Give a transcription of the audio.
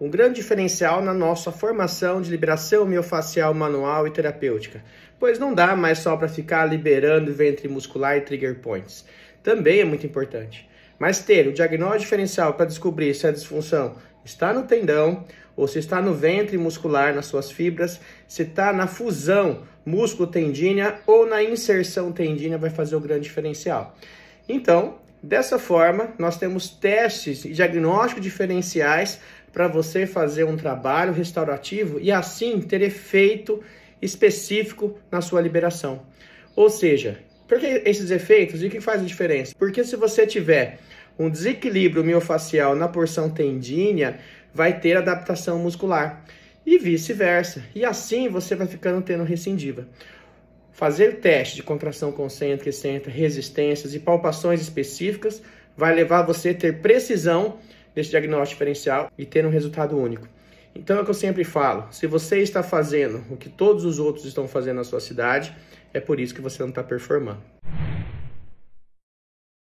um grande diferencial na nossa formação de liberação miofacial manual e terapêutica, pois não dá mais só para ficar liberando ventre muscular e trigger points. Também é muito importante. Mas ter o diagnóstico diferencial para descobrir se a disfunção está no tendão ou se está no ventre muscular, nas suas fibras, se está na fusão músculo-tendínea ou na inserção tendínea, vai fazer o grande diferencial. Então, dessa forma, nós temos testes e diagnósticos diferenciais para você fazer um trabalho restaurativo e assim ter efeito específico na sua liberação. Ou seja, por que esses efeitos e o que faz a diferença? Porque se você tiver um desequilíbrio miofacial na porção tendínea, vai ter adaptação muscular e vice-versa. E assim você vai ficando tendo recidiva. Fazer teste de contração concêntrica, excêntrica, resistências e palpações específicas vai levar você a ter precisão desse diagnóstico diferencial e ter um resultado único. Então é o que eu sempre falo: se você está fazendo o que todos os outros estão fazendo na sua cidade, é por isso que você não está performando.